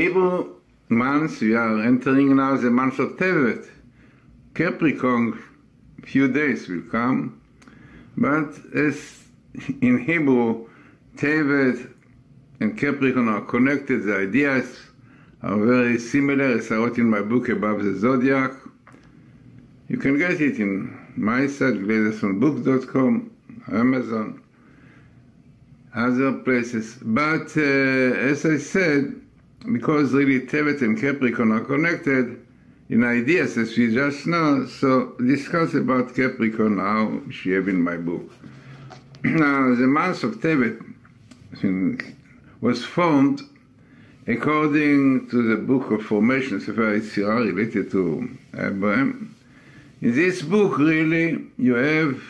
Hebrew months, we are entering now the month of Tevet. Capricorn, few days will come, but as in Hebrew, Tevet and Capricorn are connected, the ideas are very similar, as I wrote in my book above the zodiac. You can get it in my site, glazersonbooks.com, Amazon, other places. But uh, as I said, because really Tevet and Capricorn are connected in ideas, as we just know, so discuss about Capricorn now, which you have in my book. now, the month of Tevet was formed according to the book of formation, Sefer Yetzirah, related to uh, Abraham. In this book, really, you have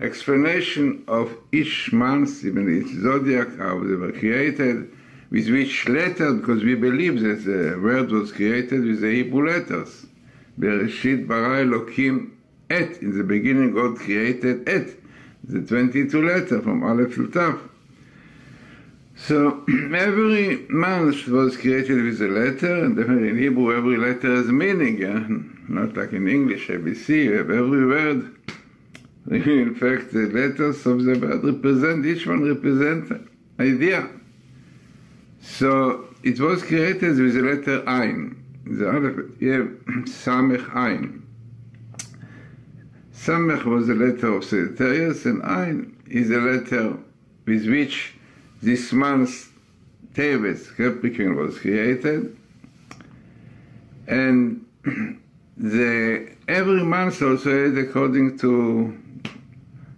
explanation of each month, even each zodiac, how they were created, with which letter, because we believe that the word was created with the Hebrew letters. Bereshit bara Elokim et. In the beginning, God created et, the 22 letter from Aleph to Tav. So every month was created with a letter, and definitely in Hebrew every letter has meaning, yeah? not like in English, ABC, you have every word. In fact, the letters of the word represent, each one represents idea. So it was created with the letter Ein. The other, you have Samech Ein. Samech was the letter of Sagittarius, and Ein is the letter with which this month Teves, Capricorn, was created. And the every month also is according to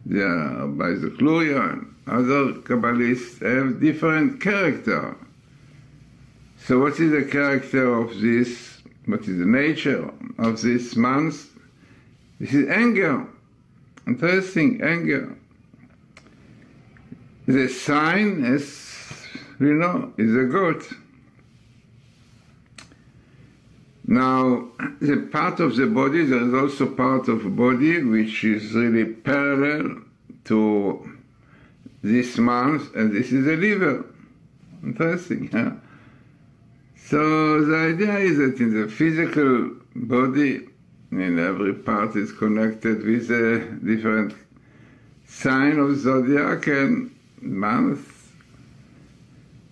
the by the Kluria and other Kabbalists have different character. So what is the character of this, what is the nature of this month? This is anger. Interesting, anger. The sign, as we know, is a goat. Now, the part of the body, there is also part of body which is really parallel to this month, and this is the liver. Interesting, huh? So the idea is that in the physical body, in every part is connected with a different sign of zodiac and month.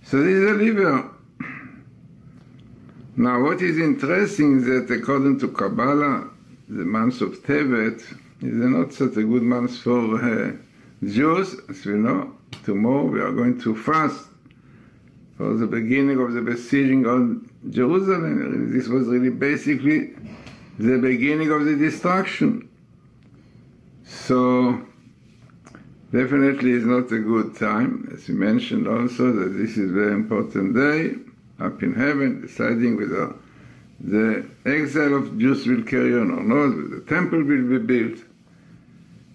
So this is the liver. Now, what is interesting is that according to Kabbalah, the month of Tevet is not such a good month for uh, Jews, as we know. Tomorrow we are going to fast for the beginning of the besieging on Jerusalem. This was really basically the beginning of the destruction. So, definitely it's not a good time, as you mentioned also, that this is a very important day up in heaven, deciding whether the exile of Jews will carry on or not, whether the temple will be built.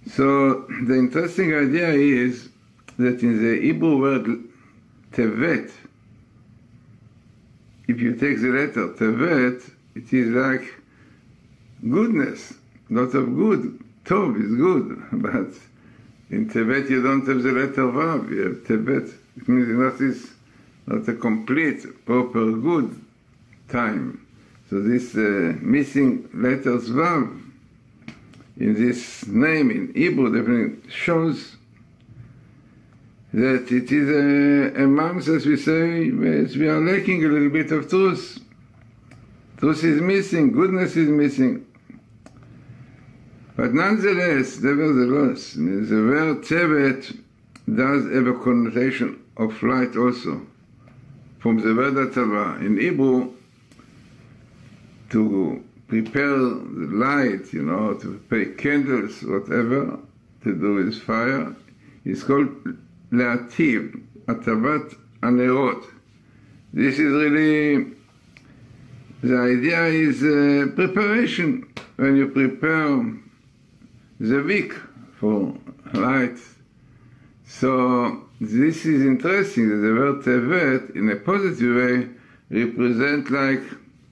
So the interesting idea is that in the Hebrew word tevet, if you take the letter tevet, it is like goodness, lot of good. Tov is good, but in tevet you don't have the letter vav, you have tevet. It means not this not a complete, proper, good time. So this uh, missing letters Vav in this name in Hebrew definitely shows that it is a, a month, as we say, we are lacking a little bit of truth. Truth is missing, goodness is missing. But nonetheless, nevertheless, the word Tevet does have a connotation of light also from the word Atava in Hebrew to prepare the light, you know, to prepare candles, whatever, to do with fire, is called Leativ, Atavat Anerot. This is really, the idea is uh, preparation. When you prepare the wick for light. So this is interesting that the word tevet, in a positive way, represent like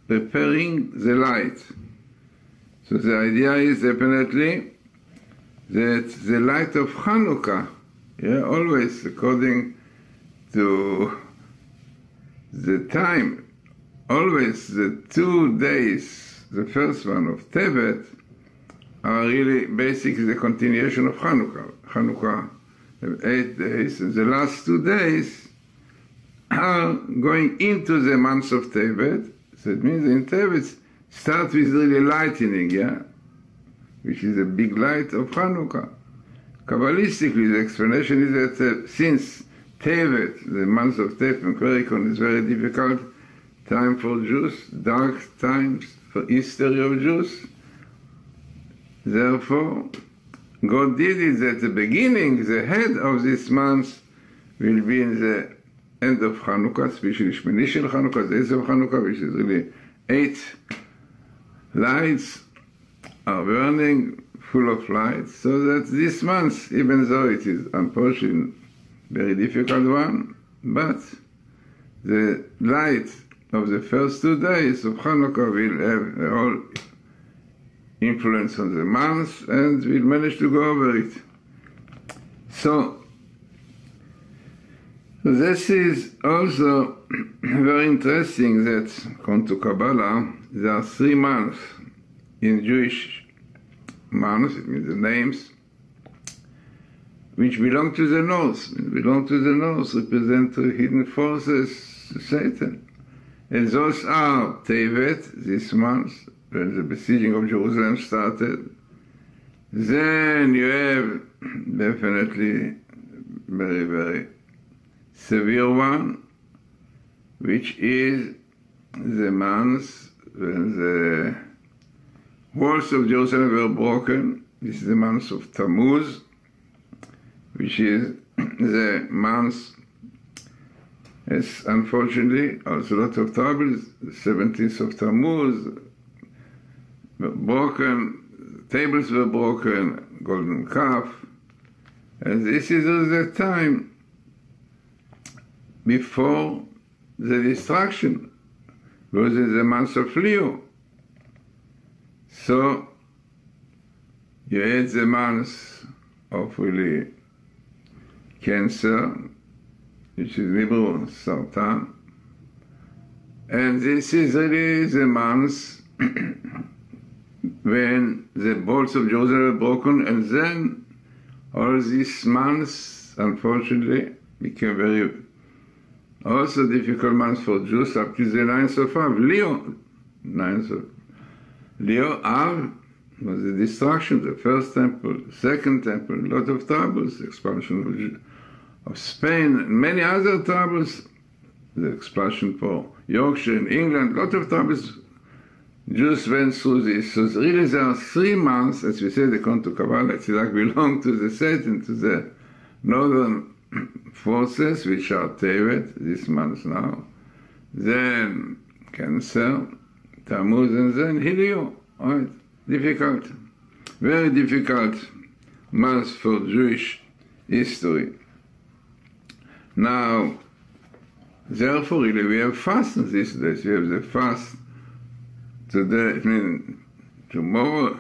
preparing the light. So the idea is definitely that the light of Hanukkah, yeah, always according to the time always the two days, the first one of Tevet, are really basically the continuation of Hanukkah. Hanukkah, eight days, and the last two days are going into the month of Tevet. So it means in Tevet start with really lightening, yeah, which is a big light of Hanukkah. Kabbalistically, the explanation is that uh, since Tevet, the month of Tevet and Perikon, is very difficult time for Jews, dark times for history of Jews. Therefore, God did it at the beginning, the head of this month will be in the end of Hanukkah, especially Shmini Hanukkah, the end of Hanukkah, which is really eight lights are burning full of light, so that this month, even though it is unfortunately very difficult one, but the light of the first two days of Hanukkah will have all influence on the month and will manage to go over it. So, this is also very interesting that, according to Kabbalah, there are three months in Jewish months, it means the names, which belong to the north, belong to the north, represent the hidden forces, Satan. And those are Tevet, this month, when the besieging of Jerusalem started. Then you have definitely very, very severe one, which is the month when the walls of Jerusalem were broken. This is the month of Tammuz, which is the month, as unfortunately, also a lot of troubles. The 17th of Tammuz, broken, tables were broken, golden calf, and this is the time before the destruction, was in the month of Leo. So you had the month of really cancer, which is Hebrew Sartan, and this is really the month when the bolts of Jerusalem were broken, and then all these months, unfortunately, became very also difficult months for Jews up to the 9th of Av. Leo, 9th of Leo Av was the destruction of the first temple, second temple, a lot of troubles, the expulsion of, of Spain, and many other troubles, the expulsion for Yorkshire in England, a lot of troubles Jews went through this. So really there are three months, as we say, said, according to Kabbalah, Tzedak belong to the Satan, to the northern forces, which are Tevet, this month now, then Cancer, Tammuz, and then Helio. Right? Difficult. Very difficult month for Jewish history. Now, therefore, really, we have fast these days. We have the fast today, I mean, tomorrow,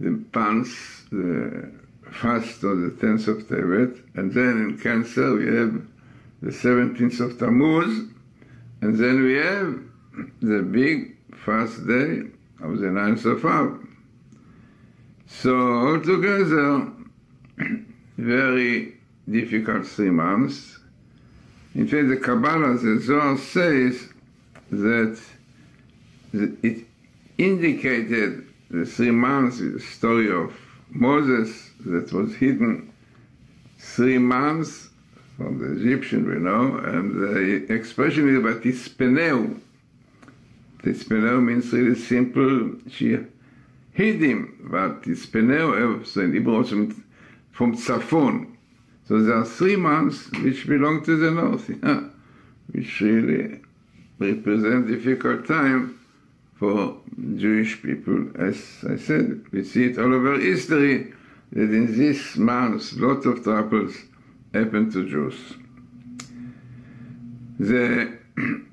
the pants, the fast of the 10th of Tevet, and then in Cancer we have the 17th of Tammuz, and then we have the big fast day of the 9th of Av. So altogether, very difficult three months. In fact, the Kabbalah, the Zohar says that it indicated the three months, the story of Moses that was hidden three months from the Egyptian, we know, and the expression is about Tispeneu. Tispeneu means really simple, she hid him, but Tispeneu, eh, so in Hebrew also from Tzafon. So there are three months which belong to the north, yeah, which really represent difficult time for Jewish people. As I said, we see it all over history that in these months, lots of troubles happen to Jews. The,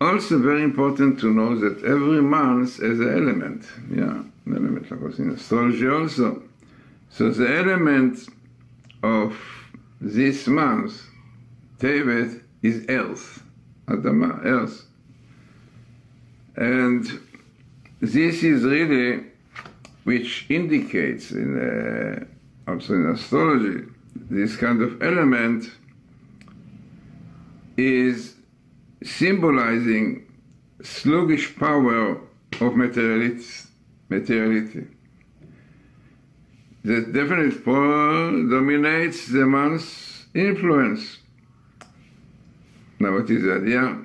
also very important to know that every month has an element, yeah, an element like in astrology also. So the element of this month, Tevet, is earth, Adama, earth. And this is really, which indicates in uh, also in astrology, this kind of element is symbolizing sluggish power of materiality. The definite power dominates the man's influence. Now, what is the idea?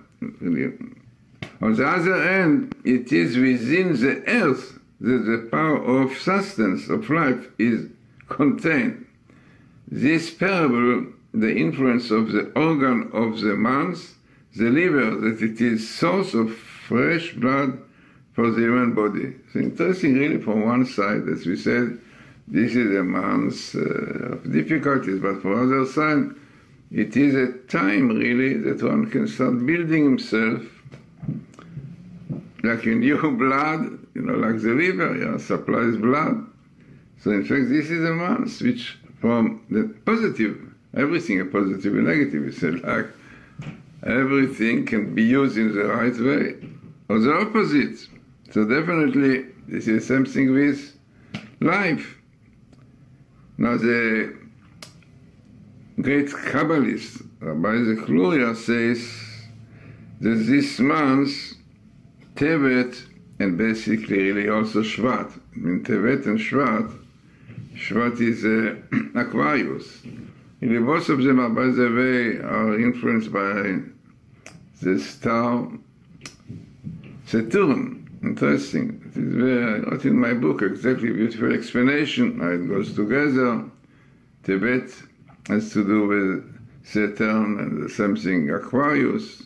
On the other hand, it is within the earth that the power of sustenance, of life, is contained. This parable, the influence of the organ of the man's, the liver, that it is source of fresh blood for the human body. It's interesting, really, from one side, as we said, this is a month uh, difficulties, but for other side, it is a time really that one can start building himself like a new blood, you know, like the liver, yeah, supplies blood. So in fact, this is a month which from the positive, everything a positive and negative, is said like everything can be used in the right way or the opposite. So definitely this is something with life. Now the great Kabbalist, Rabbi Zechluria, says that this month, Tevet, and basically really also Shvat, I mean Tevet and Shvat, Shvat is uh, Aquarius. In both of them are, by the way, are influenced by the star Saturn. Interesting. It is very, wrote in my book exactly beautiful explanation how it goes together. Tevet has to do with Saturn and something Aquarius.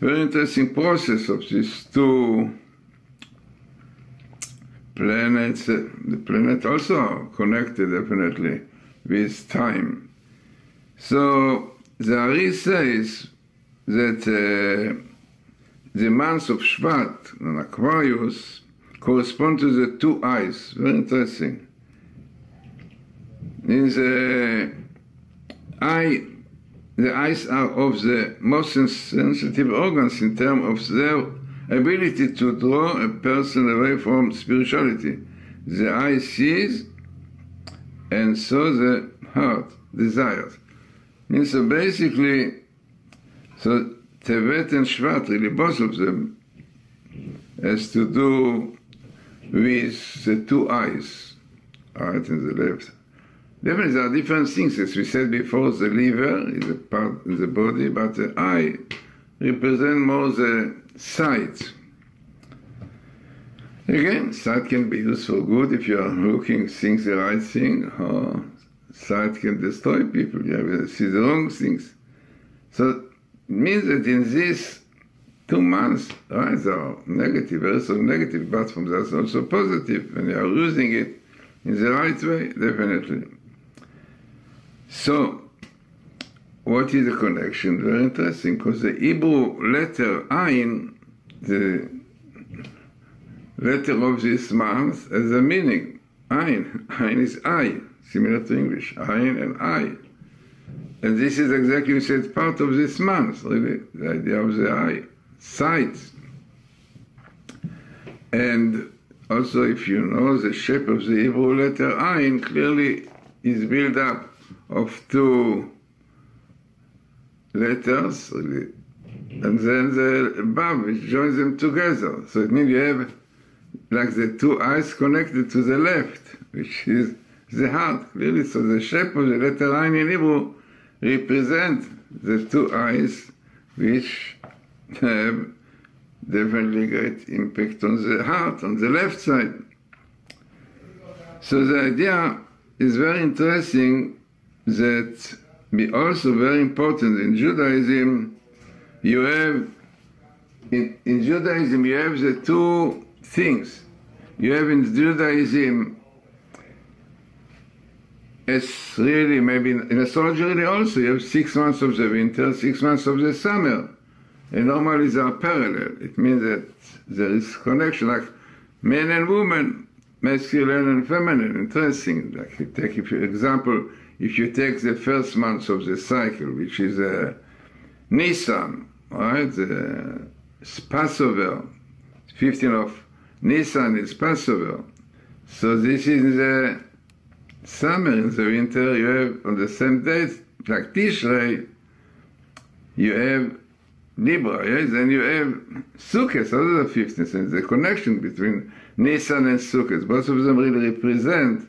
Very interesting process of these two planets. Uh, the planet also connected definitely with time. So the Ari says that the months of Shvat and Aquarius correspond to the two eyes. Very interesting. In the eye, the eyes are of the most sensitive organs in terms of their ability to draw a person away from spirituality. The eye sees, and so the heart desires. Means so basically, so Tevet and Shvat, really both of them, has to do with the two eyes, right and the left. Definitely, there are different things. As we said before, the liver is a part of the body, but the eye represents more the sight. Again, sight can be used for good if you are looking, seeing the right thing, or sight can destroy people. You have to see the wrong things. So means that in these two months, eyes are negative, also negative, but from that's also positive, and you are using it in the right way, definitely. So, what is the connection? Very interesting, because the Hebrew letter Ain, the letter of this month, has a meaning. Ain. Ain is I, similar to English. Ain and eye. And this is exactly, said, part of this month, really, the idea of the eye. Sight. And also, if you know the shape of the Hebrew letter Ain, clearly is built up of two letters, really, and then the above, which joins them together. So it means you have like the two eyes connected to the left, which is the heart, clearly. So the shape of the letter Ain in Hebrew represent the two eyes, which have definitely great impact on the heart, on the left side. So the idea is very interesting that be also very important in Judaism. You have in, in Judaism you have the two things. You have in Judaism as really maybe in astrology really also you have six months of the winter, six months of the summer. And normally they are parallel. It means that there is connection like men and women, masculine and feminine. Interesting. Like you take if you example if you take the first month of the cycle, which is uh, Nisan, right, the Passover, 15th of Nisan is Passover. So this is the summer, in the winter, you have on the same days, like Tishrei, you have Libra, yes? you have Sukkot, also the 15th, and the connection between Nisan and Sukkot. Both of them really represent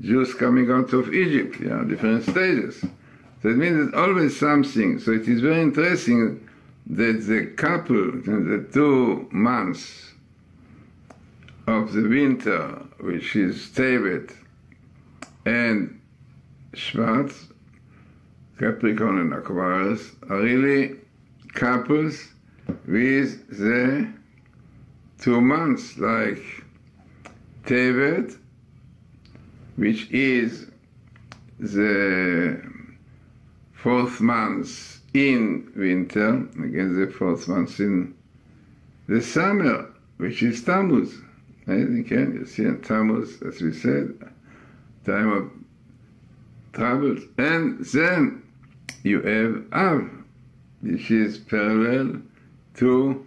Jews coming out of Egypt, yeah, different stages. So it means it's always something. So it is very interesting that the couple the two months of the winter, which is Tevet and Shvat, Capricorn and Aquarius, are really couples with the two months, like Tevet, which is the fourth month in winter, again the fourth month in the summer, which is Tammuz. Again, you see in Tammuz, as we said, time of troubles. And then you have Av, which is parallel to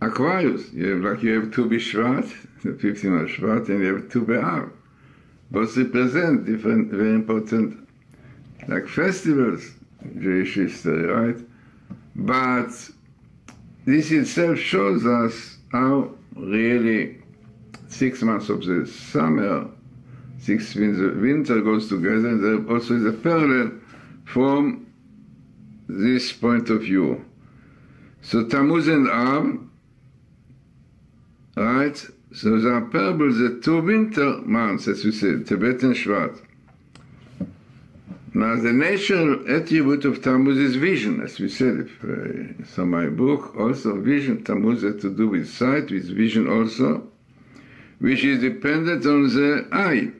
Aquarius. You have like you have Tu Bishvat, the 15 of Shvat, and you have Tu Be'av. Both represent different, very important, like festivals, Jewish history, right? But this itself shows us how really six months of the summer, six winter, goes together, and there also is a parallel from this point of view. So Tammuz and Av, right? So there are parables, the two winter months, as we said, Tebet and Shvat. Now, the natural attribute of Tammuz is vision, as we said. If, uh, so my book also vision. Tammuz has to do with sight, with vision also, which is dependent on the eye.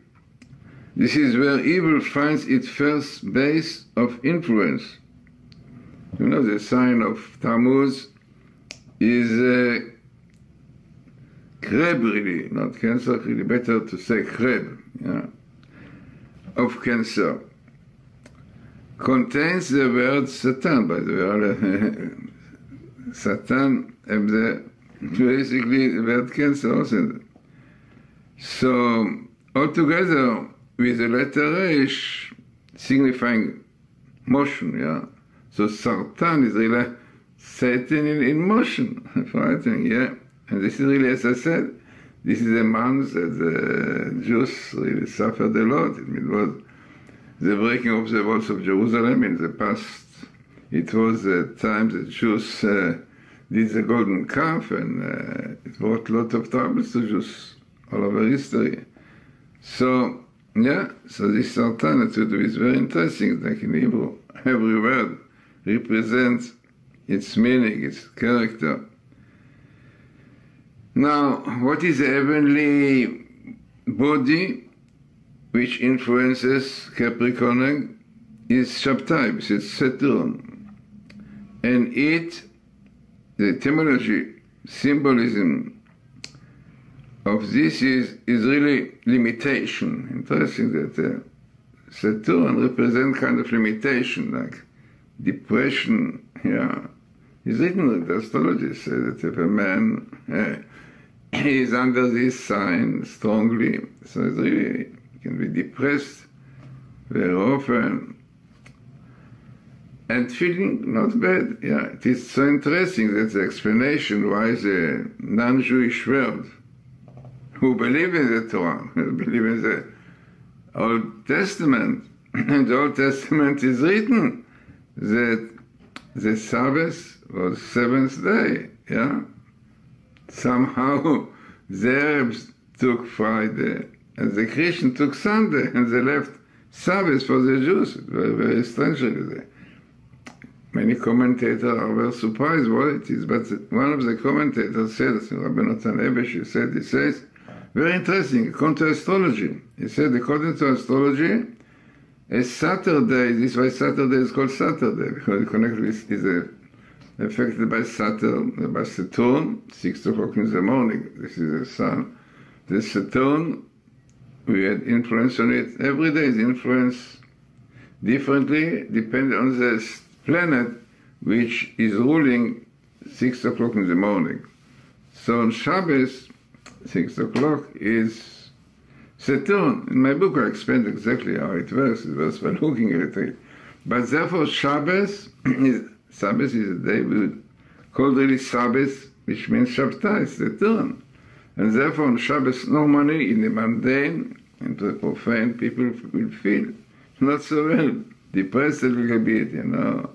This is where evil finds its first base of influence. You know, the sign of Tammuz is uh, really, not cancer, really better to say crab, yeah, of cancer. Contains the word Satan, by the way. Satan have the, basically the word cancer also. So, altogether, with the letter Resh signifying motion, yeah. So Sartan is really Satan in, in motion, fighting, yeah. And this is really, as I said, this is a month that the Jews really suffered a lot. It was the breaking of the walls of Jerusalem in the past. It was the time the Jews uh, did the golden calf, and uh, it brought a lot of troubles to Jews all over history. So, yeah, so this alternative is very interesting, like in Hebrew. Every word represents its meaning, its character. Now, what is the heavenly body which influences Capricorn is Shabtai, it's Saturn. And it, the etymology, symbolism of this is, is really limitation. Interesting that uh, Saturn represents kind of limitation, like depression, yeah. It's written that astrology says that if a man uh, is under this sign strongly, so it's really can be depressed very often and feeling not bad. Yeah, it is so interesting that the explanation why the non-Jewish world who believe in the Torah, who believe in the Old Testament, and the Old Testament is written that the Sabbath was seventh day, yeah? Somehow the Arabs took Friday and the Christians took Sunday and they left Sabbath for the Jews. Very, very strange. Many commentators are very surprised what it is, but one of the commentators said, Rabbi Natan Ebesh, he said, he says, very interesting, according to astrology. He said, according to astrology, a Saturday, this why Saturday is called Saturday, because it connected with, is a, uh, affected by Saturn, by Saturn, 6 o'clock in the morning. This is the sun. The Saturn we had influence on it. Every day is influence differently depending on the planet which is ruling six o'clock in the morning. So on Shabbos, 6 o'clock is Saturn. In my book I explained exactly how it works, it works by looking at it. But therefore Shabbos is, Shabbos is a day we called really Shabbos, which means Shabtai, Saturn. And therefore on Shabbos normally in the mundane, in the profane, people will feel not so well, depressed a little bit, you know.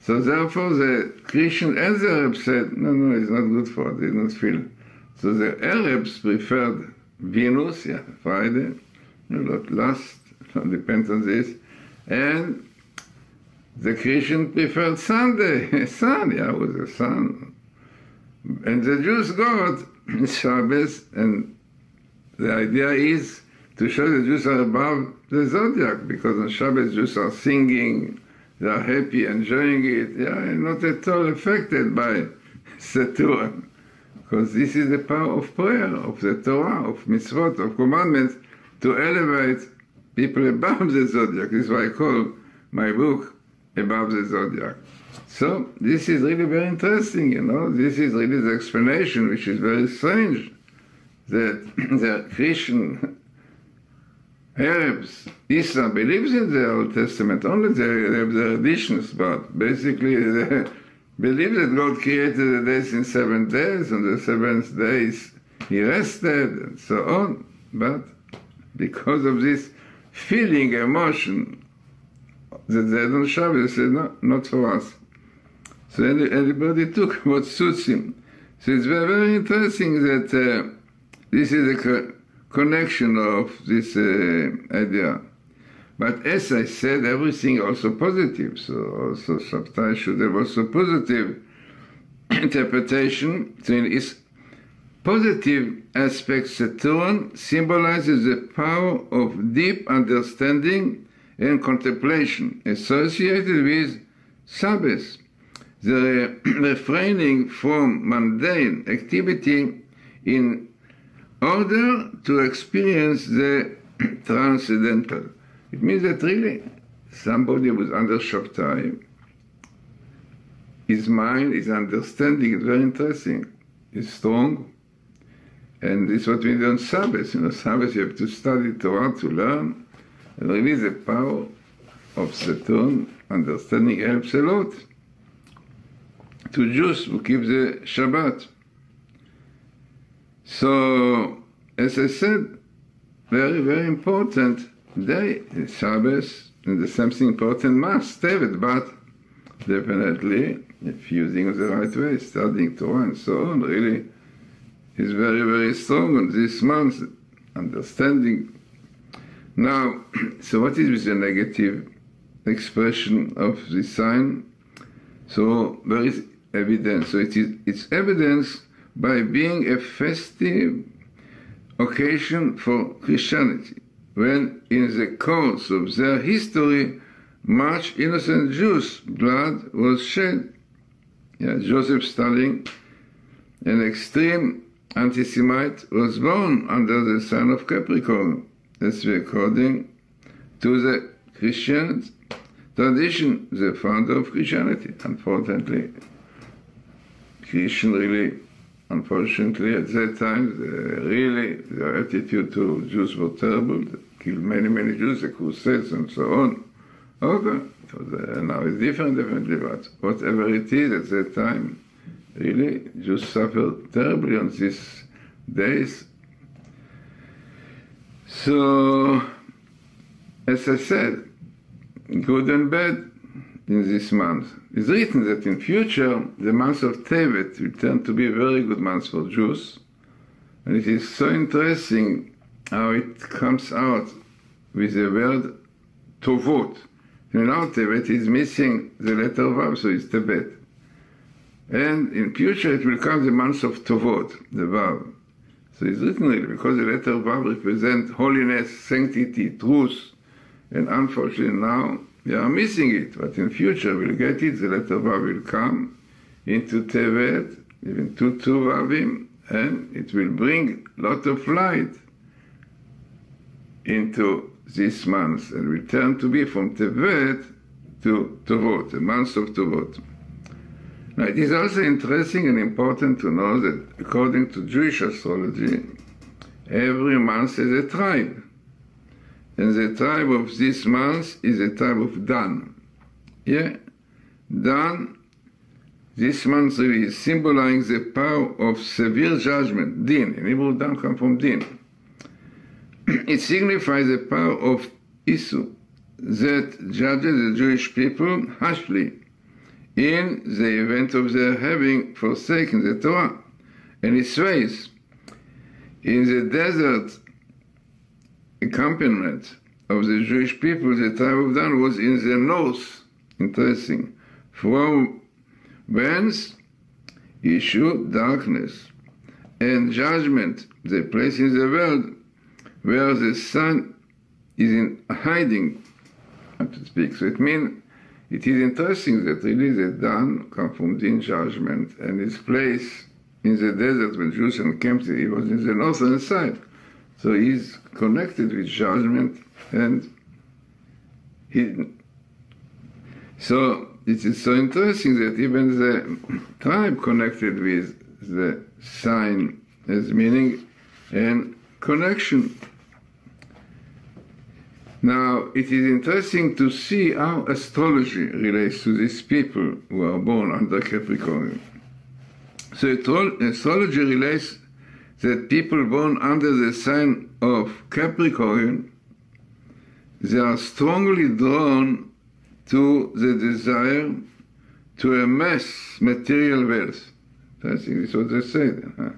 So therefore the Christian and the Arabs said, no, no, it's not good for it, they don't feel. So the Arabs preferred Venus, yeah, Friday, a lot lust, depends on this, and the Christian preferred Sunday, sun, yeah, with the sun. And the Jews got Shabbos, and the idea is to show the Jews are above the zodiac, because on Shabbos Jews are singing, they are happy, enjoying it, they are not at all affected by Saturn. Because this is the power of prayer, of the Torah, of mitzvot, of commandments, to elevate people above the zodiac. This is why I call my book Above the Zodiac. So this is really very interesting, you know. This is really the explanation, which is very strange, that the Christian Arabs, Islam believes in the Old Testament, only they have the additions, but basically they believe that God created the days in seven days, on the seventh days he rested, and so on. But because of this feeling, emotion, that they don't Shabbos, they said, no, not for us. So everybody took what suits him. So it's very, very interesting that uh, this is a connection of this uh, idea. But as I said, everything also positive. So also Shabtai should have also positive interpretation. So in its positive aspect, Saturn symbolizes the power of deep understanding and contemplation associated with Sabbath, the refraining from mundane activity in order to experience the transcendental. It means that really somebody was under Shabtai, his mind, his understanding is very interesting, is strong, and it's what we do on Sabbath. You know, Sabbath you have to study Torah to learn, and really the power of Saturn, understanding helps a lot to Jews who keep the Shabbat. So, as I said, very, very important day, Shabbos, and the something important must have it, but definitely, if using the right way, studying Torah and so on, really is very, very strong on this month, understanding. Now, so what is the negative expression of this sign? So there is evidence. So it is it's evidence by being a festive occasion for Christianity, when in the course of their history much innocent Jews' blood was shed. Yeah, Joseph Stalin, an extreme anti-Semite, was born under the sign of Capricorn. That's according to the Christian tradition, the founder of Christianity. Unfortunately, Christian really Unfortunately, at that time, the, really, the attitude to Jews was terrible. They killed many, many Jews, the Crusades and so on. Okay, so the, now it's different, definitely, but whatever it is at that time, really, Jews suffered terribly on these days. So, as I said, good and bad, in this month. It's written that in future the month of Tevet will turn to be a very good month for Jews. And it is so interesting how it comes out with the word Tovot. In our Tevet is missing the letter Vav, so it's Tebet. And in future it will come the month of Tovot, the Vav. So it's written really because the letter Vav represents holiness, sanctity, truth. And unfortunately now we are missing it, but in future we'll get it. The letter Vav will come into Tevet, even two two and it will bring a lot of light into this month and will turn to be from Tevet to Tovot, the month of Tovot. Now, it is also interesting and important to know that according to Jewish astrology, every month is a tribe. And the tribe of this month is the tribe of Dan. Yeah? Dan, this month really symbolizing the power of severe judgment, din. In Hebrew, Dan comes from din. it signifies the power of Isu, that judges the Jewish people harshly in the event of their having forsaken the Torah and its ways. In the desert accompaniment of the Jewish people, the tribe of Dan was in the north. Interesting. From whence issue darkness and judgment, the place in the world where the sun is in hiding, so to speak. So it means it is interesting that really the Dan come from Din judgment and its place in the desert when Jerusalem came to, he was in the northern side. So he's connected with judgment and hidden. So it is so interesting that even the tribe connected with the sign as meaning and connection. Now, it is interesting to see how astrology relates to these people who are born under Capricorn. So, astrology relates that people born under the sign of Capricorn, they are strongly drawn to the desire to amass material wealth. I think that's what they. Huh?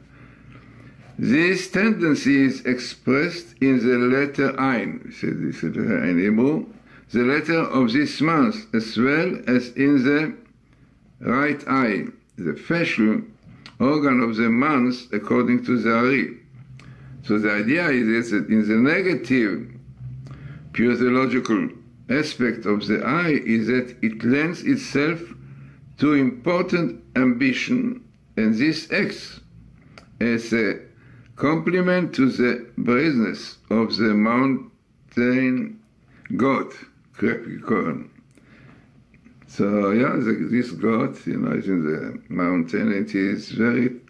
This tendency is expressed in the letter Ein, this in Hebrew, the letter of this month, as well as in the right eye, the facial organ of the month according to the Ari. So the idea is that in the negative pure theological aspect of the eye is that it lends itself to important ambition, and this acts as a complement to the brazeness of the mountain god, Capricorn. So yeah, the, this god, you know, in the mountain. It is very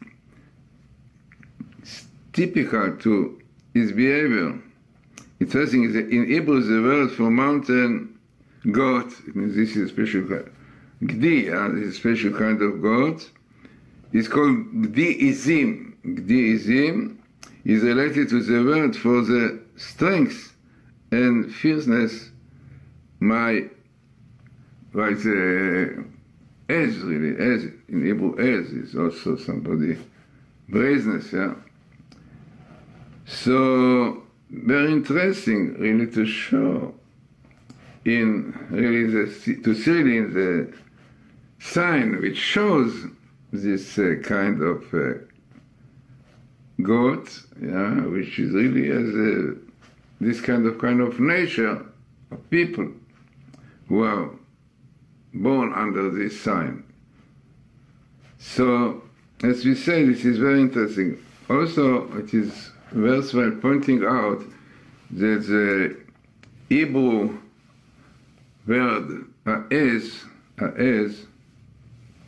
typical to his behavior. Interesting is that in Hebrew, the word for mountain, god, it means this is a special. Gdi, uh, this is a special kind of god. It's called Gdiizim. Gdiizim is related to the word for the strength and fierceness, my, like the edge, really, edge, in Hebrew, edge is also somebody, brazeness, yeah. So, very interesting, really, to show in really the, to see it in the sign which shows this uh, kind of uh, God, yeah, which is really as a, this kind of kind of nature of people who are born under this sign. So, as we say, this is very interesting. Also, it is worthwhile pointing out that the Hebrew word is, is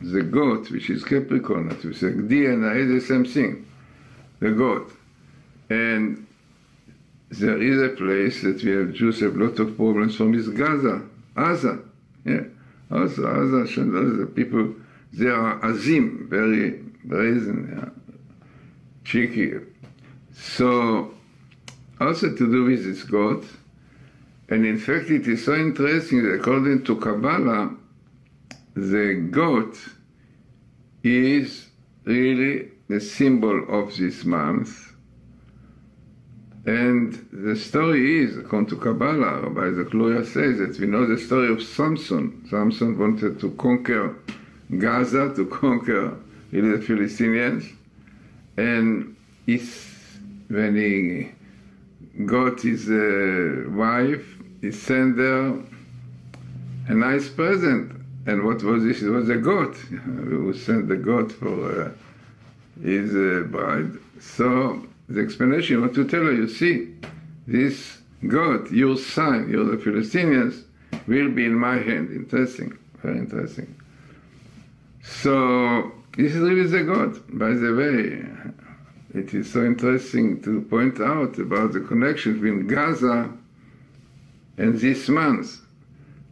the goat, which is Capricorn, that we say, D and A is the same thing, the goat. And there is a place that we have Jews have a lot of problems from is Gaza, Gaza, yeah. Also, Gaza, the people, they are azim, very brazen, yeah. cheeky. So, also to do with this goat, and in fact it is so interesting that according to Kabbalah, the goat is really the symbol of this month. And the story is, according to Kabbalah, Rabbi Zakluria says that we know the story of Samson. Samson wanted to conquer Gaza, to conquer the Philistines. And when he got his uh, wife, he sent her a nice present and what was this? It was a goat. who sent the goat for uh, his uh, bride. So the explanation, what to tell her, you see, this goat, your son, you're the Philistines, will be in my hand. Interesting, very interesting. So this is really the God. By the way, it is so interesting to point out about the connection between Gaza and this month.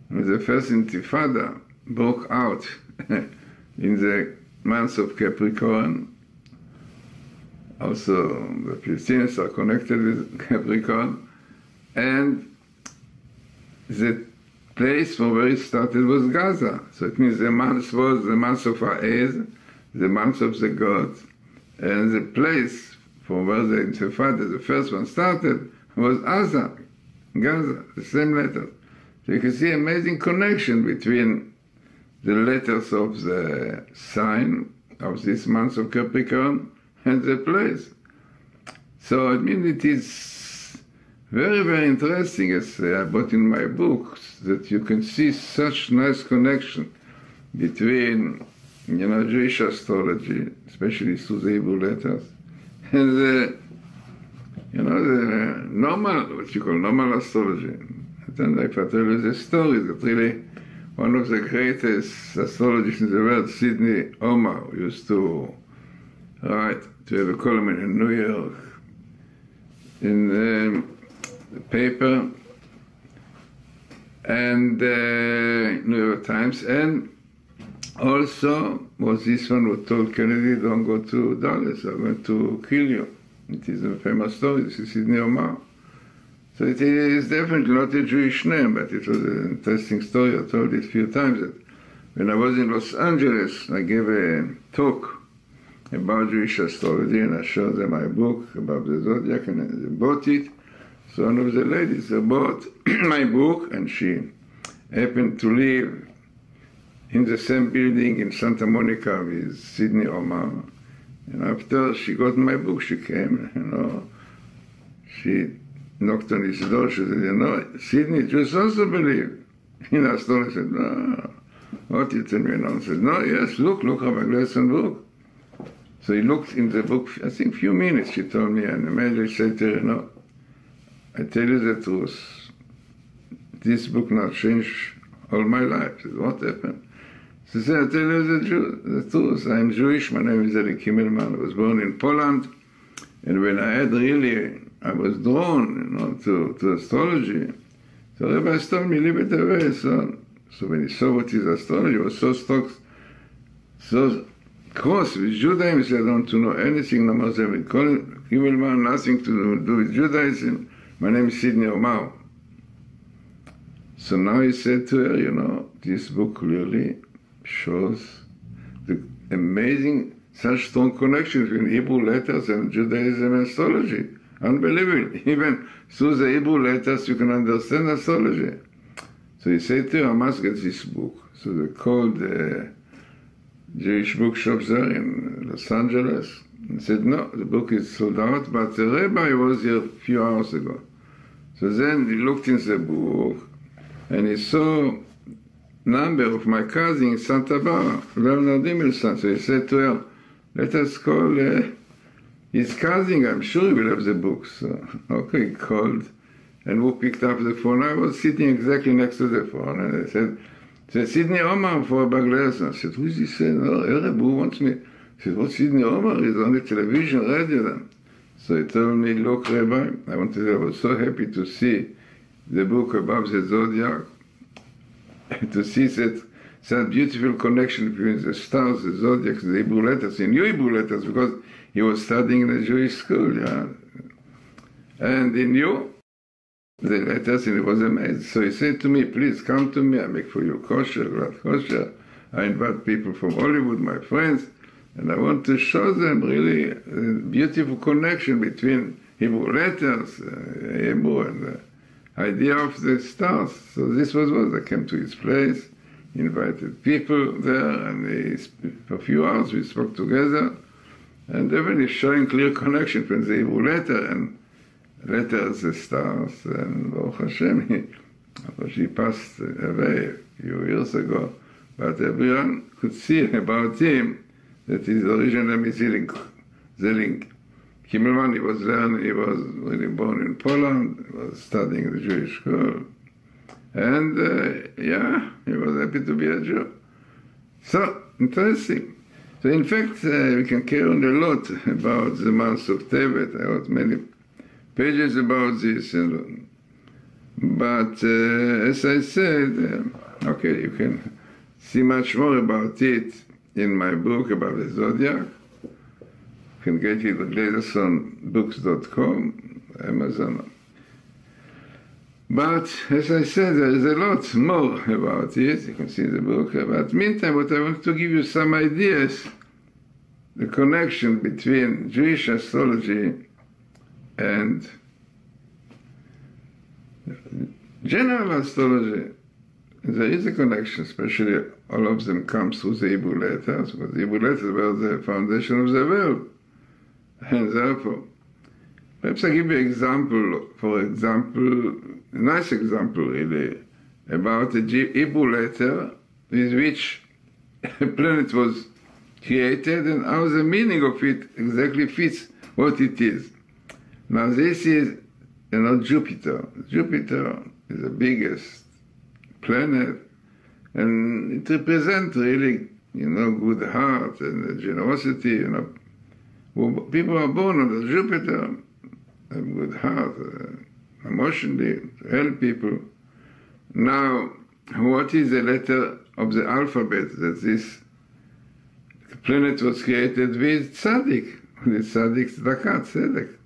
When the first Intifada broke out in the month of Capricorn. Also, the Palestinians are connected with Capricorn. And the place from where it started was Gaza. So it means the month was the month of Ha'ez, the month of the gods. And the place from where the Intifada, the first one started, was Gaza, Gaza, the same letter. So you can see amazing connection between the letters of the sign of this month of Capricorn and the place. So I mean it is very, very interesting, as I brought in my books, that you can see such nice connection between, you know, Jewish astrology, especially through the Hebrew letters, and the, you know, the normal, what you call normal astrology. if I tell you the story that really one of the greatest astrologists in the world, Sydney Omarr, used to write, to have a column in New York, in the, the paper, and uh, New York Times, and also was this one who told Kennedy, don't go to Dallas, I'm going to kill you. It is a famous story, this is Sydney Omarr. So it is definitely not a Jewish name, but it was an interesting story. I told it a few times that when I was in Los Angeles, I gave a talk about Jewish astrology and I showed them my book about the zodiac and they bought it. So one of the ladies bought my book and she happened to live in the same building in Santa Monica with Sydney Omarr. And after she got my book, she came, you know, she knocked on his door. She said, You know, Sidney just also believe in astrology. I said, No. What you tell me now? I said, No, yes, look, look, have a lesson book. So he looked in the book, I think, a few minutes, she told me, and the immediately said to her, No, I tell you the truth. This book now changed all my life. Said, What happened? She said, I tell you the, Jew, the truth. I'm Jewish. My name is Eli Kimmelman. I was born in Poland. And when I had really I was drawn, you know, to, to astrology. So Rabbi told me, leave it away, son. So when he saw what his astrology was so stuck, so cross with Judaism, I don't know anything, no more than Kimmelman, nothing to do with Judaism. My name is Sydney Omarr. So now he said to her, you know, this book clearly shows the amazing, such strong connection between Hebrew letters and Judaism and astrology. Unbelievable. Even through the Hebrew letters, you can understand astrology. So he said to her, I must get this book. So they called the Jewish bookshops there in Los Angeles and said, no, the book is sold out, but the rabbi was here a few hours ago. So then he looked in the book and he saw number of my cousin in Santa Barbara, Leonard Immelson. So he said to her, let us call uh, his cousin, I'm sure he will have the book. So, okay, called, and who picked up the phone? I was sitting exactly next to the phone, and I said, said Sydney Omarr for Bagles. I said, who is? Oh, Arab, who wants me? He said, what's Sydney Omarr? He's on the television, radio then. So he told me, look, Rabbi, I wanted, I was so happy to see the book above the zodiac, to see that such beautiful connection between the stars, the zodiacs, the Hebrew letters, in new Hebrew letters, because he was studying in a Jewish school, yeah. And he knew the he was amazed. So he said to me, please come to me, I make for you kosher, glad kosher. I invite people from Hollywood, my friends, and I want to show them really a beautiful connection between Hebrew letters, uh, Hebrew, and the idea of the stars. So this was what I came to his place, invited people there, and for a few hours we spoke together. And definitely showing clear connection between the Hebrew letter and letters, the stars, and Baruch Hashem, he, she passed away a few years ago, but everyone could see about him that his original name is Zilling. Zilling. Kimmelman, he was learning, he was really born in Poland, he was studying the Jewish school, and uh, yeah, he was happy to be a Jew. So, interesting. So in fact, uh, we can carry on a lot about the month of Tevet. I wrote many pages about this. And, but uh, as I said, uh, okay, you can see much more about it in my book about the zodiac. You can get it at glazersonbooks.com, Amazon. But as I said, there is a lot more about it. You can see the book. But meantime, what I want to give you some ideas, the connection between Jewish astrology and general astrology. There is a connection, especially all of them come through the Hebrew letters, because the Hebrew letters were the foundation of the world. And therefore, perhaps I give you an example, for example, a nice example really, about a Hebrew letter with which a planet was created and how the meaning of it exactly fits what it is. Now this is you know Jupiter. Jupiter is the biggest planet and it represents really, you know, good heart and generosity, you know. People are born under Jupiter, have good heart, uh, emotionally, to help people. Now, what is the letter of the alphabet that this planet was created with? Tzaddik. With tzaddik, tzedakah, tzedek.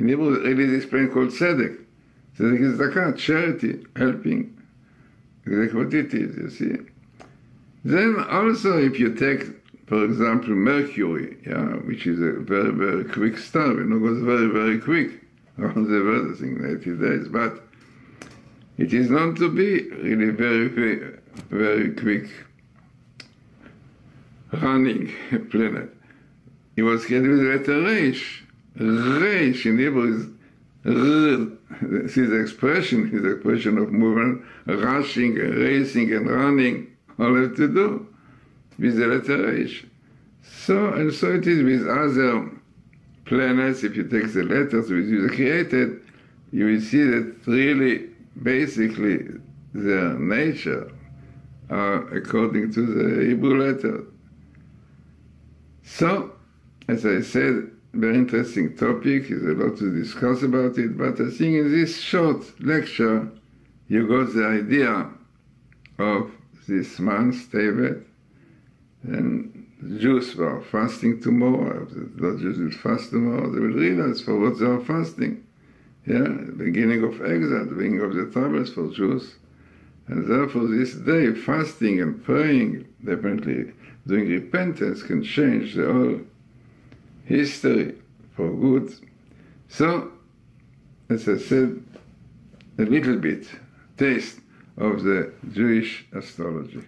In Hebrew, really this planet called tzedek. Tzedek is zakat, charity, helping exactly what it is, you see. Then also if you take, for example, Mercury, yeah, which is a very, very quick star, you know, goes very, very quick around the world, I think 90 days, but it is known to be really very, very, very quick running planet. It was created with letter Reish. Reish in Hebrew is this is the expression, is the expression of movement, rushing, racing, and running, all have to do with the letter H. So, and so it is with other planets, if you take the letters which you created, you will see that really, basically, their nature are according to the Hebrew letter. So, as I said, very interesting topic. There's a lot to discuss about it, but I think in this short lecture, you got the idea of this month, Tevet, and Jews were fasting tomorrow. The Jews will fast tomorrow. They will realize for what they are fasting. Yeah, beginning of exile, beginning of the troubles for Jews. And therefore, this day, fasting and praying, definitely doing repentance, can change the whole history for good. So, as I said, a little bit taste of the Jewish astrology.